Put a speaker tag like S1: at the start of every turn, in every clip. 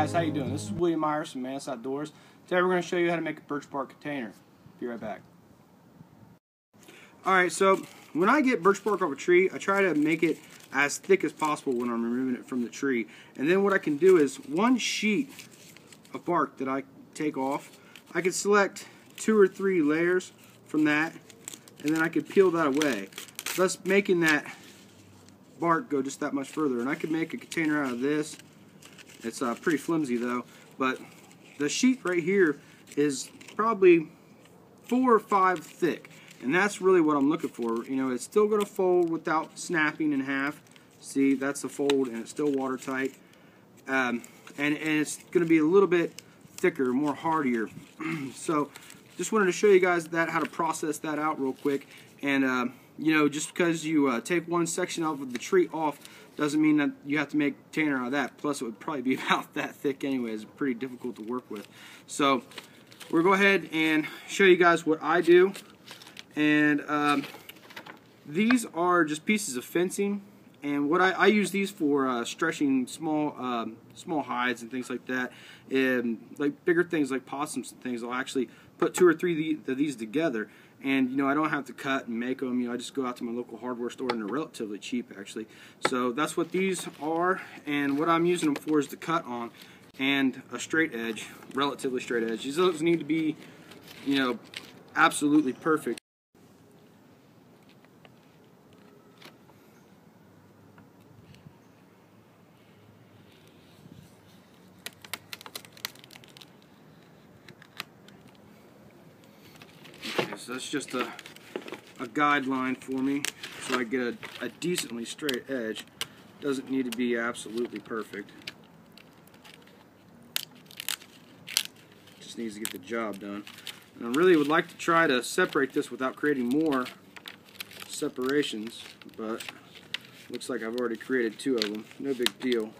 S1: guys, how you doing? This is William Myers from Mantis Outdoors. Today we're going to show you how to make a birch bark container. Be right back. Alright, so when I get birch bark off a tree, I try to make it as thick as possible when I'm removing it from the tree. And then what I can do is one sheet of bark that I take off, I can select two or three layers from that, and then I could peel that away, thus making that bark go just that much further. And I could make a container out of this. It's uh, pretty flimsy though, but the sheet right here is probably four or five thick. And that's really what I'm looking for. You know, it's still going to fold without snapping in half. See, that's the fold and it's still watertight. Um, and, and it's going to be a little bit thicker, more hardier. so just wanted to show you guys that, how to process that out real quick. And, uh, you know, just because you uh, take one section of the tree off doesn't mean that you have to make tanner out of that. Plus, it would probably be about that thick anyway. It's pretty difficult to work with. So, we'll go ahead and show you guys what I do. And um, these are just pieces of fencing. And what I, I use these for uh, stretching small um, small hides and things like that. And like bigger things like possums and things, I'll actually put two or three of these together and you know I don't have to cut and make them you know I just go out to my local hardware store and they're relatively cheap actually. So that's what these are. And what I'm using them for is the cut on and a straight edge relatively straight edge. These don't need to be you know absolutely perfect So that's just a, a guideline for me so I get a, a decently straight edge. Doesn't need to be absolutely perfect. Just needs to get the job done. And I really would like to try to separate this without creating more separations, but looks like I've already created two of them. No big deal.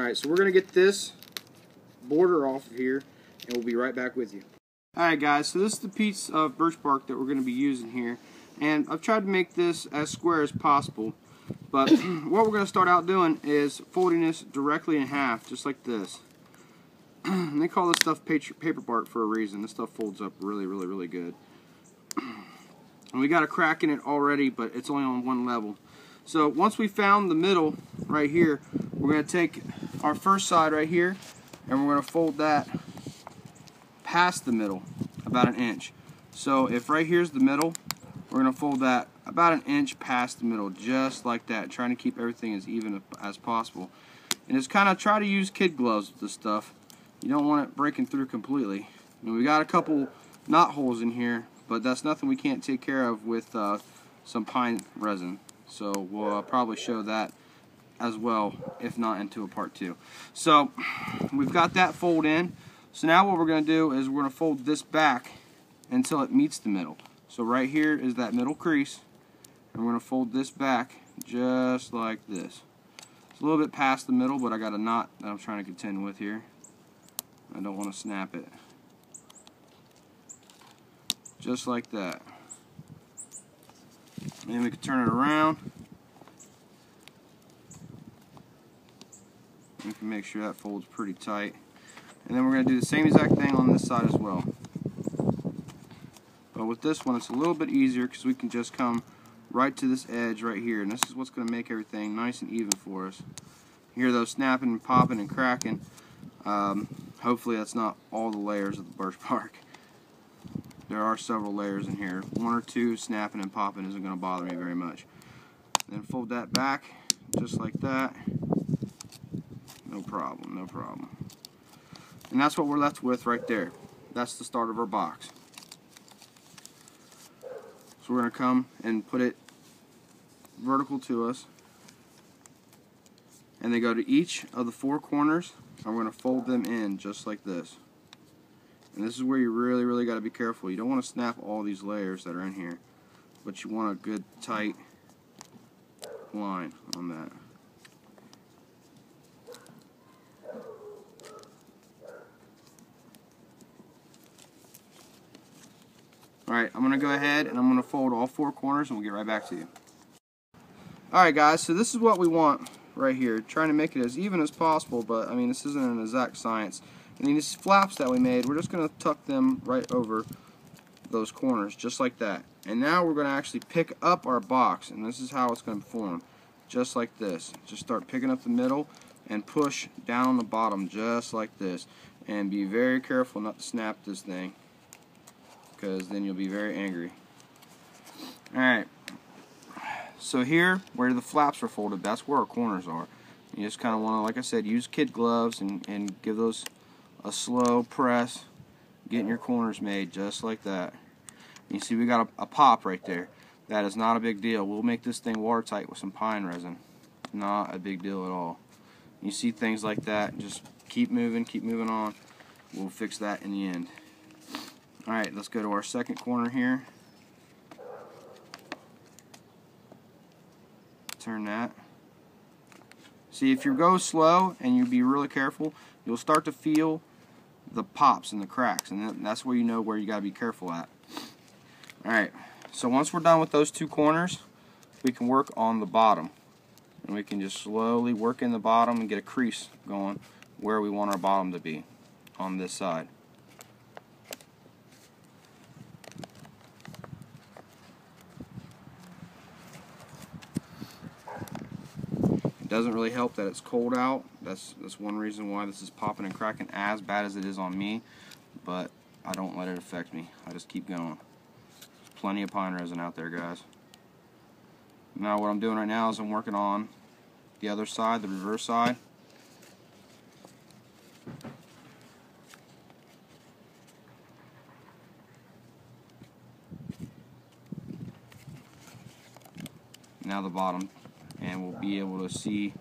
S1: Alright, so we're going to get this border off of here, and we'll be right back with you. Alright guys, so this is the piece of birch bark that we're going to be using here. And I've tried to make this as square as possible. But what we're going to start out doing is folding this directly in half, just like this. they call this stuff paper bark for a reason. This stuff folds up really, really, really good. And we got a crack in it already, but it's only on one level. So once we found the middle right here, we're going to take our first side right here and we're going to fold that past the middle about an inch. So if right here's the middle, we're going to fold that about an inch past the middle, just like that, trying to keep everything as even as possible. And just kind of try to use kid gloves with this stuff. You don't want it breaking through completely. And we got a couple knot holes in here, but that's nothing we can't take care of with uh, some pine resin. So we'll uh, probably show that as well, if not into a part two. So we've got that fold in. So now what we're going to do is we're going to fold this back until it meets the middle. So right here is that middle crease. And we're going to fold this back just like this. It's a little bit past the middle, but I got a knot that I'm trying to contend with here. I don't want to snap it. Just like that. And then we can turn it around. You can make sure that folds pretty tight. And then we're going to do the same exact thing on this side as well. But with this one, it's a little bit easier because we can just come right to this edge right here. And this is what's going to make everything nice and even for us. You hear those snapping and popping and cracking. Um, hopefully that's not all the layers of the birch bark. There are several layers in here. One or two snapping and popping isn't going to bother me very much. Then fold that back just like that. No problem, no problem. And that's what we're left with right there. That's the start of our box. So we're going to come and put it vertical to us. And they go to each of the four corners. We're going to fold them in just like this. And this is where you really, really got to be careful. You don't want to snap all these layers that are in here. But you want a good tight line on that. Alright, I'm going to go ahead and I'm going to fold all four corners and we'll get right back to you. Alright guys, so this is what we want right here. Trying to make it as even as possible, but I mean this isn't an exact science. And these flaps that we made, we're just going to tuck them right over those corners, just like that. And now we're going to actually pick up our box, and this is how it's going to form. Just like this. Just start picking up the middle and push down on the bottom, just like this. And be very careful not to snap this thing, because then you'll be very angry. Alright, so here, where the flaps are folded, that's where our corners are. You just kind of want to, like I said, use kid gloves and, and give those a slow press, getting your corners made just like that. You see we got a, a, pop right there. That is not a big deal. We'll make this thing watertight with some pine resin. Not a big deal at all. You see things like that, just keep moving, keep moving on. We'll fix that in the end. Alright, let's go to our second corner here. Turn that. See, if you go slow and you be really careful, you'll start to feel the pops and the cracks, and that's where you know where you got to be careful at. Alright, so once we're done with those two corners, we can work on the bottom. And we can just slowly work in the bottom and get a crease going where we want our bottom to be on this side. Doesn't really help that it's cold out. That's that's one reason why this is popping and cracking as bad as it is on me. But I don't let it affect me. I just keep going. There's plenty of pine resin out there, guys. Now what I'm doing right now is I'm working on the other side, the reverse side. Now the bottom and we'll be able to see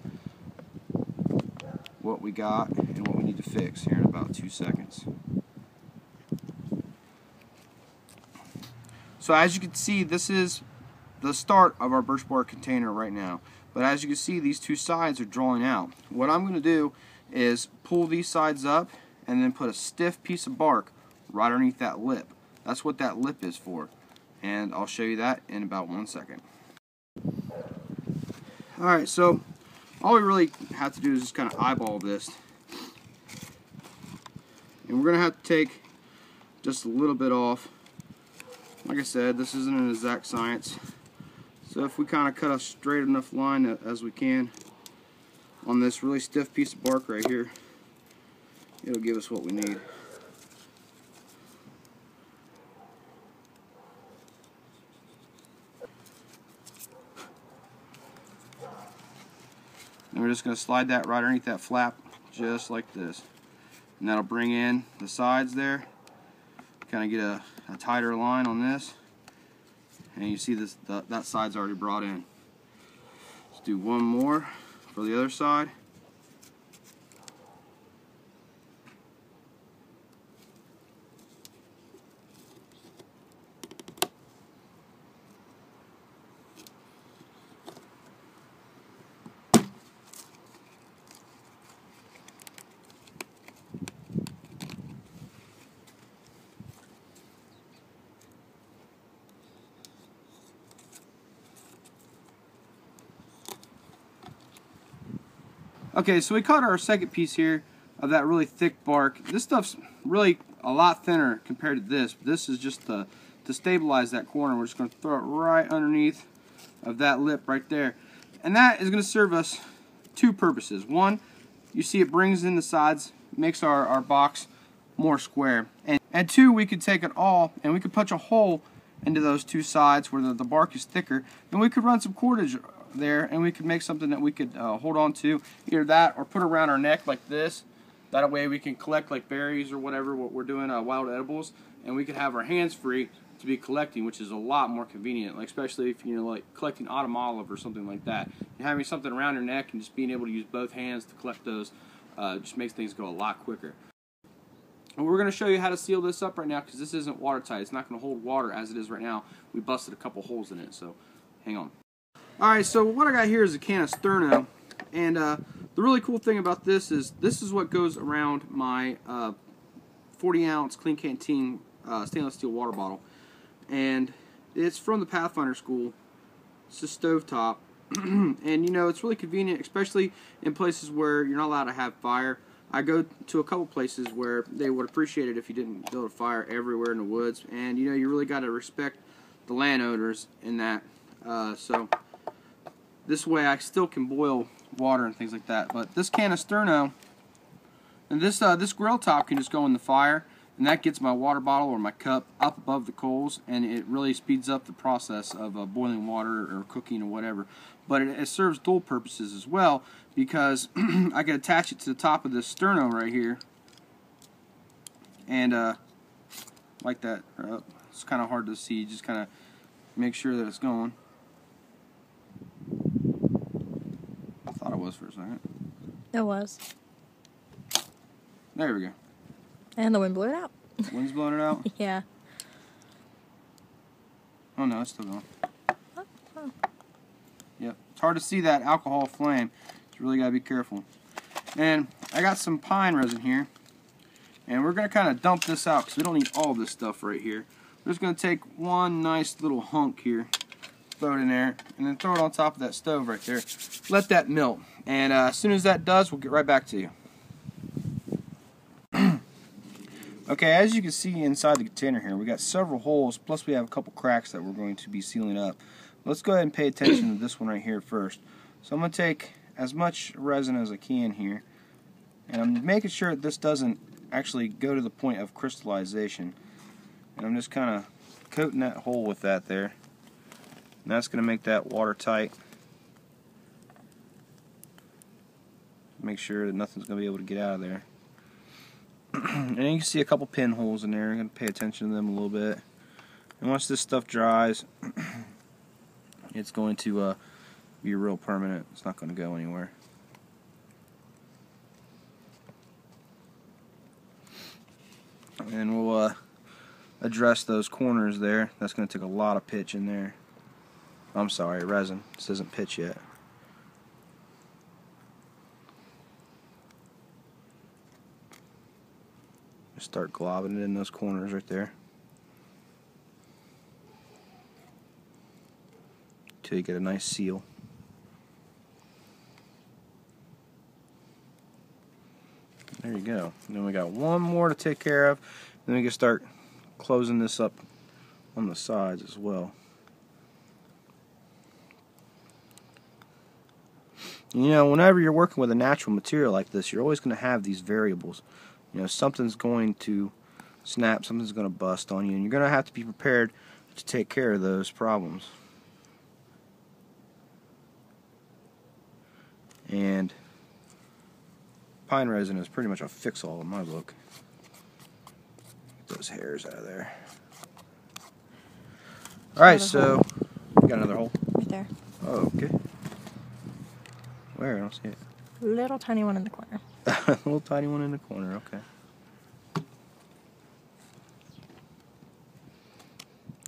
S1: what we got and what we need to fix here in about two seconds. So as you can see, this is the start of our birch bark container right now. But as you can see, these two sides are drawing out. What I'm going to do is pull these sides up and then put a stiff piece of bark right underneath that lip. That's what that lip is for. And I'll show you that in about one second. Alright, so all we really have to do is just kind of eyeball this. And we're going to have to take just a little bit off. Like I said, this isn't an exact science. So if we kind of cut a straight enough line as we can on this really stiff piece of bark right here, it'll give us what we need. And we're just going to slide that right underneath that flap just like this. And that'll bring in the sides there. Kind of get a, a, tighter line on this. And you see this the, that side's already brought in. Let's do one more for the other side. Okay, so we cut our second piece here of that really thick bark. This stuff's really a lot thinner compared to this. This is just to, to stabilize that corner. We're just going to throw it right underneath of that lip right there. And that is going to serve us two purposes. One, you see it brings in the sides, makes our, our box more square. And, and two, we could take it all and we could punch a hole into those two sides where the, the bark is thicker. And we could run some cordage there and we could make something that we could uh, hold on to either that or put around our neck like this that way we can collect like berries or whatever what we're doing uh, wild edibles and we could have our hands free to be collecting which is a lot more convenient like especially if you're like collecting autumn olive or something like that and having something around your neck and just being able to use both hands to collect those uh, just makes things go a lot quicker and we're going to show you how to seal this up right now because this isn't watertight. It's not going to hold water as it is right now. We busted a couple holes in it, so hang on. Alright, so what I got here is a can of Sterno, and uh, the really cool thing about this is this is what goes around my uh, 40 ounce Klean Kanteen uh, stainless steel water bottle. and it's from the Pathfinder school. It's a stovetop, and you know it's really convenient, especially in places where you're not allowed to have fire. I go to a couple places where they would appreciate it if you didn't build a fire everywhere in the woods, and you know you really got to respect the landowners in that. Uh, so this way I still can boil water and things like that. But this can of Sterno, and this uh, this grill top can just go in the fire, and that gets my water bottle or my cup up above the coals, and it really speeds up the process of uh, boiling water or cooking or whatever. But it, it serves dual purposes as well because I can attach it to the top of this sterno right here, and uh, like that. It's kind of hard to see. Just kind of make sure that it's going. I thought it was for a second.
S2: It was.
S1: There we go.
S2: And the wind blew it out.
S1: Wind's blowing it out.
S2: yeah.
S1: Oh no, it's still going.
S2: Oh, oh.
S1: Yep. It's hard to see that alcohol flame. You really gotta be careful. And I got some pine resin here. And we're gonna kind of dump this out because we don't need all this stuff right here. We're just gonna take one nice little hunk here, throw it in there, and then throw it on top of that stove right there. Let that melt. And uh, as soon as that does, we'll get right back to you. Okay, as you can see inside the container here, we got several holes, plus we have a couple cracks that we're going to be sealing up. Let's go ahead and pay attention to this one right here first. So I'm going to take as much resin as I can here, and I'm making sure this doesn't actually go to the point of crystallization. And I'm just kind of coating that hole with that there. And that's going to make that watertight. Make sure that nothing's going to be able to get out of there. and you can see a couple pinholes in there. I'm going to pay attention to them a little bit. And once this stuff dries, it's going to uh, be real permanent. It's not going to go anywhere. And we'll uh, address those corners there. That's going to take a lot of pitch in there. I'm sorry, resin. This isn't pitch yet. start globbing it in those corners right there. Till you get a nice seal. There you go. then we got one more to take care of. Then we can start closing this up on the sides as well. You know, whenever you're working with a natural material like this, you're always going to have these variables. You know, something's going to snap, something's going to bust on you, and you're going to have to be prepared to take care of those problems. And pine resin is pretty much a fix-all in my book. Get those hairs out of there. Alright, so, got another hole?
S2: Right there.
S1: Oh, okay. Where? I don't see it.
S2: Little tiny one in the corner.
S1: a little tiny one in the corner, okay.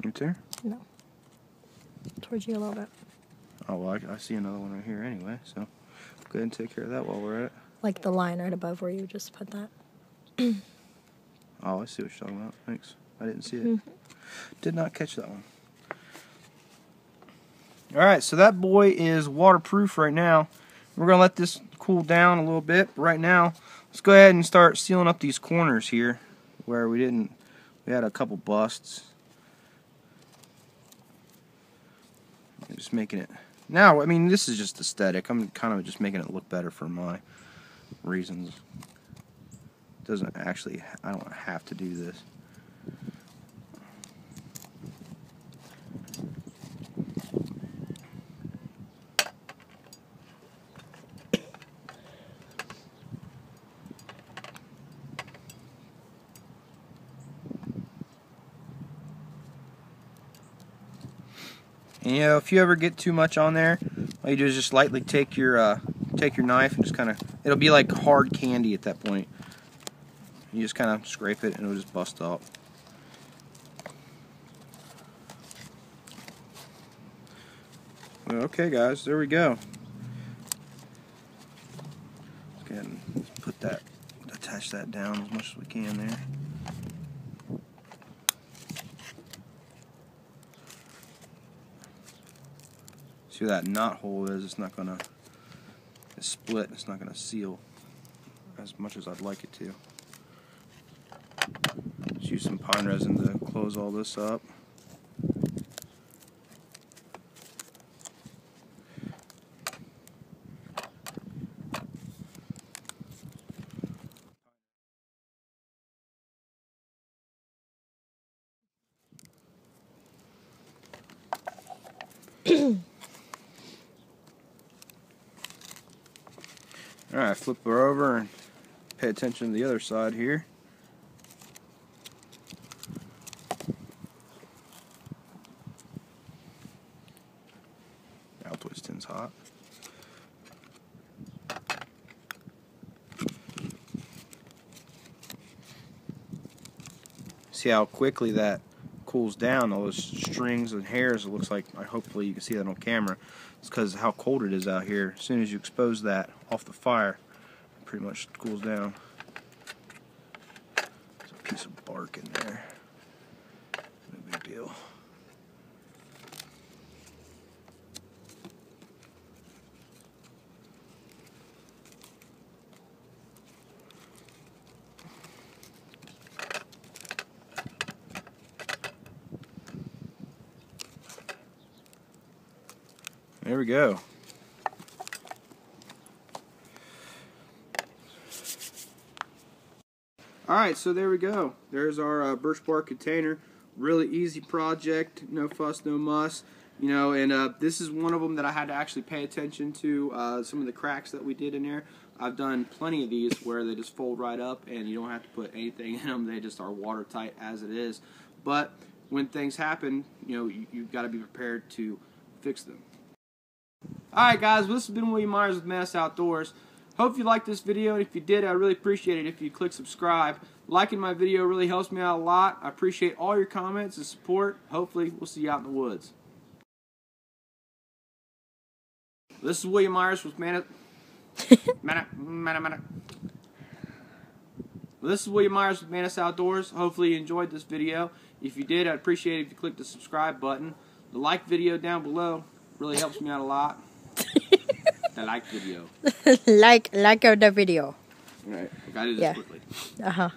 S1: Right there?
S2: No. Towards you a little bit.
S1: Oh, well, I, I, see another one right here anyway, so go ahead and take care of that while we're at it.
S2: Like the line right above where you just put that.
S1: oh, I see what you're talking about. Thanks. I didn't see it.
S2: Mm -hmm.
S1: Did not catch that one. Alright, so that boy is waterproof right now. We're going to let this cool down a little bit. Right now, let's go ahead and start sealing up these corners here where we didn't, we had a couple busts. Just making it, now, I mean, this is just aesthetic. I'm kind of just making it look better for my reasons. Doesn't actually, I don't have to do this. And, you know, if you ever get too much on there, all you do is just lightly take your uh, take your knife and just kind of, it'll be like hard candy at that point. You just kind of scrape it and it'll just bust up. Okay guys, there we go. Let's go ahead and put that, attach that down as much as we can there. Where that knot hole is? It's not gonna it's split. It's not gonna seal as much as I'd like it to. Let's use some pine resin to close all this up. Alright, flip her over and pay attention to the other side here. Altoids tin's hot. See how quickly that cools down, all those strings and hairs, it looks like, hopefully you can see that on camera. It's because how cold it is out here. As soon as you expose that off the fire, it pretty much cools down. There's a piece of bark in there. No big deal. We go. Alright, so there we go. There's our uh, birch bark container. Really easy project, no fuss, no muss. You know, and uh, this is one of them that I had to actually pay attention to, uh, some of the cracks that we did in there. I've done plenty of these where they just fold right up and you don't have to put anything in them. They just are watertight as it is. But when things happen, you know, you, you've got to be prepared to fix them. Alright guys, well, this has been William Myers with Mantis Outdoors. Hope you liked this video, and if you did, I really appreciate it if you click subscribe. Liking my video really helps me out a lot. I appreciate all your comments and support. Hopefully, we'll see you out in the woods. This is William Myers with Mantis... Mantis... Mantis... This is William Myers with Mantis Outdoors. Hopefully you enjoyed this video. If you did, I'd appreciate it if you click the subscribe button. The like video down below really helps me out a lot. The like video.
S2: like like of the video.
S1: Alright, I gotta do this
S2: Yeah.
S1: quickly.
S2: Uh huh.